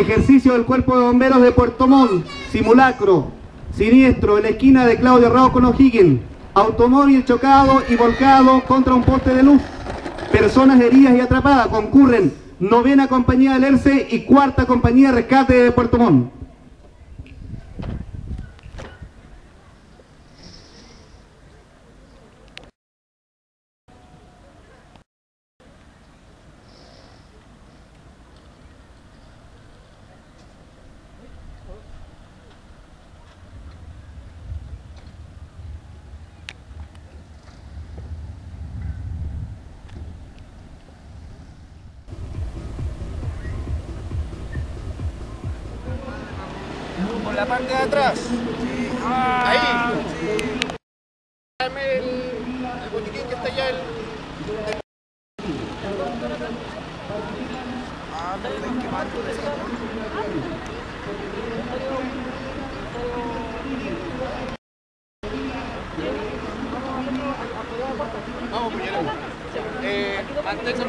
Ejercicio del Cuerpo de Bomberos de Puerto Montt, simulacro, siniestro en la esquina de Claudio Rao con O'Higgins, automóvil chocado y volcado contra un poste de luz, personas heridas y atrapadas, concurren novena compañía del ERCE y cuarta compañía de rescate de Puerto Montt. Por la parte de atrás. Ahí. Dame el, el botiquín que está allá. El... Ah, pero hay que quemar. Vamos, puñalón. Eh, manténganse el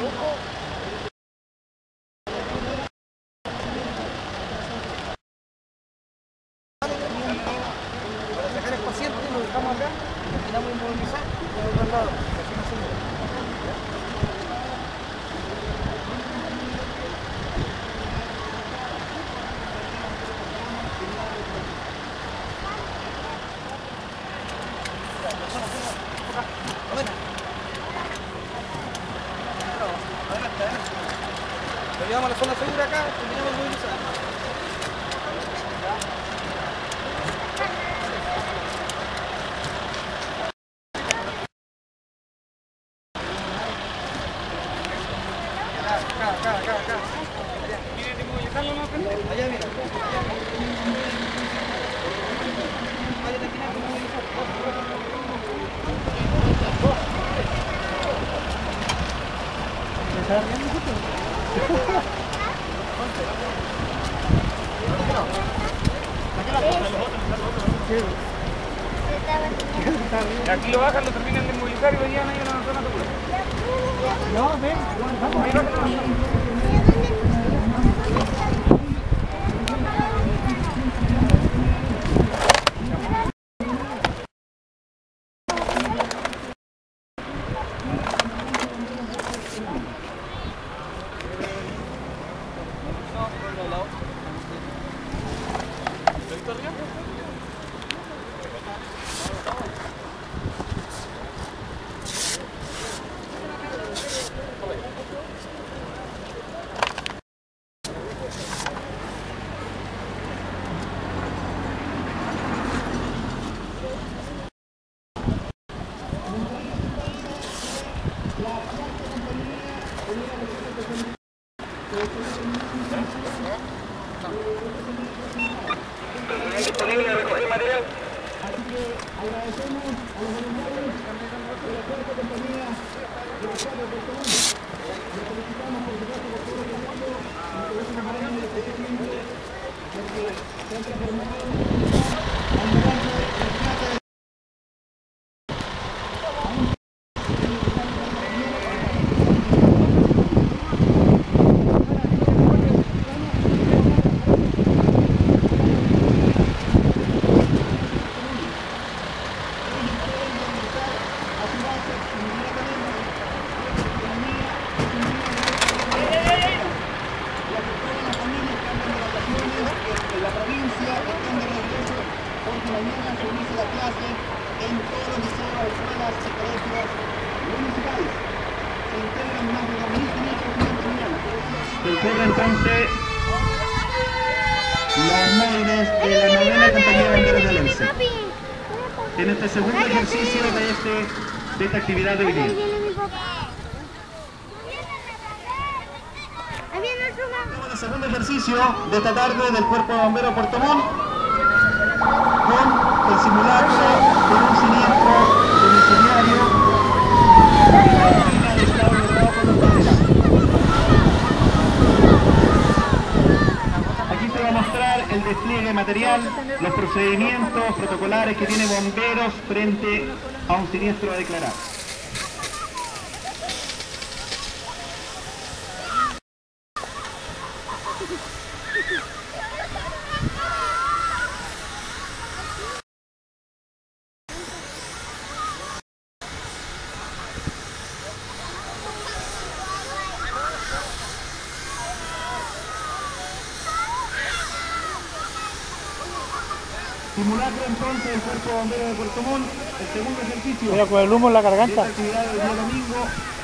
Para sacar el paciente, lo dejamos acá, terminamos de inmovilizar y lo trasladamos. Lo llevamos a la zona segura acá, terminamos de. Acá, acá, acá, acá. Allá, mira. Vaya terminar de Aquí lo bajan, lo terminan de inmovilizar y lo llevan ahí a una zona segura. No, ven, vamos, disponible de recoger material. Así que agradecemos a los voluntarios de la Fuerza Compañía de los Cuatro Portones. Les felicitamos por por todo el mundo y por porque se han Concurre entonces los móviles de la novena compañía de de Lense. En este. Segundo ejercicio de, este, de esta actividad de hoy día. el segundo ejercicio de esta tarde del Cuerpo de Bomberos Puerto Montt con el simulacro de un siniestro domiciliario Aquí se va a mostrar el despliegue material, los procedimientos protocolares que tiene bomberos frente a un siniestro a declarar. Simulacro entonces del Cuerpo de Bomberos de Puerto Montt, el segundo ejercicio. Mira, con el humo en la de esta garganta. actividad del día domingo,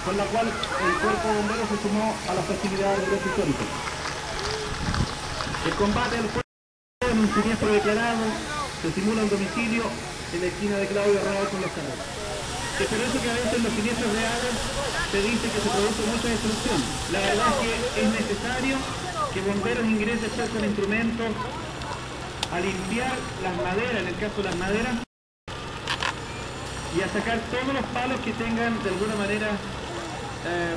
con la cual el Cuerpo de Bomberos se sumó a las festividades del día histórico. El combate del fuego en un siniestro declarado se simula un domicilio en la esquina de Claudio Arrabal con los carros. Es por eso que a veces en los siniestros reales se dice que se produce mucha destrucción. La verdad es que es necesario que bomberos ingresen con instrumentos a limpiar las maderas, en el caso las maderas, y a sacar todos los palos que tengan de alguna manera eh,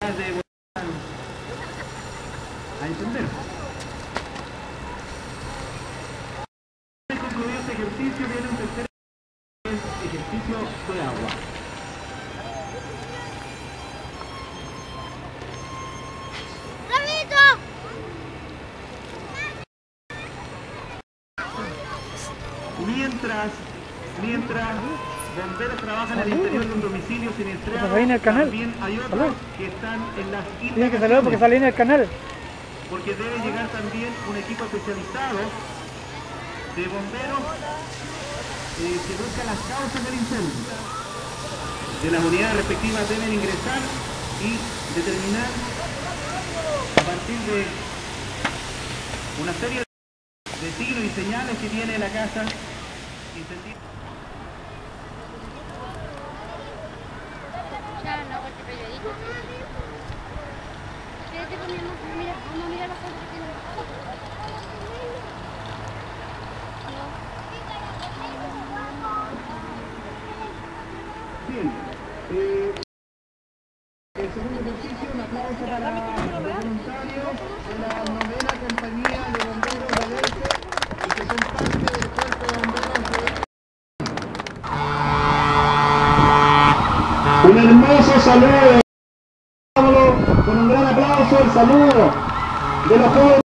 de volver a encender. Una vez concluido este ejercicio viene un tercer ejercicio de agua. Mientras, mientras bomberos trabajan en el interior de un domicilio siniestrado, también hay otros Salud. que están en las Tiene que saludar porque sale en el canal. porque debe llegar también un equipo especializado de bomberos eh, que busca las causas del incendio. De las unidades respectivas deben ingresar y determinar a partir de una serie de signos y señales que tiene la casa Bien. Eh, saludo. Con un gran aplauso el saludo de los jóvenes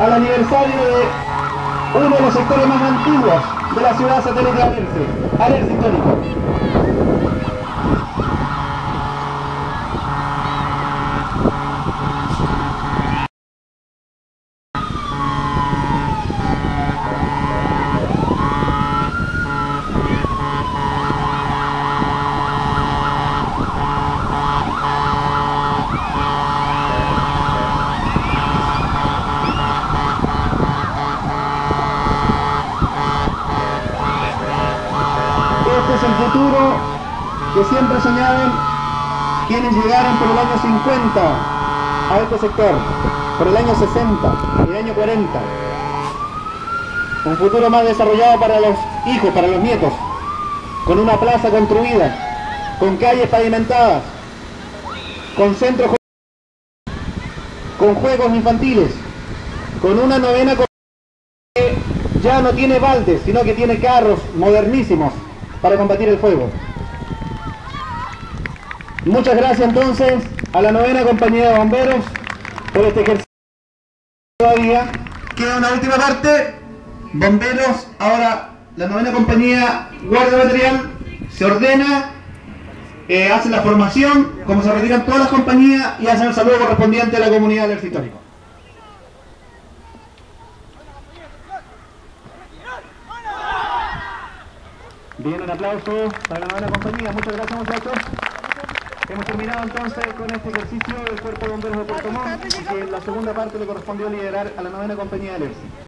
al aniversario de uno de los sectores más antiguos de la ciudad satélite Alerce, Alerce histórico. Este es el futuro que siempre soñaban quienes llegaron por el año 50 a este sector, por el año 60, el año 40. Un futuro más desarrollado para los hijos, para los nietos, con una plaza construida, con calles pavimentadas, con centros con juegos infantiles, con una novena que ya no tiene baldes, sino que tiene carros modernísimos para combatir el fuego. Muchas gracias entonces a la novena compañía de bomberos por este ejercicio. Todavía queda una última parte. Bomberos, ahora la novena compañía guardia material se ordena, eh, hace la formación, como se retiran todas las compañías y hacen el saludo correspondiente a la comunidad del histórico. Bien, un aplauso para la novena compañía. Muchas gracias muchachos. Hemos terminado entonces con este ejercicio del Cuerpo de Bomberos de Puerto Montt, que en la segunda parte le correspondió liderar a la novena compañía del ERSI.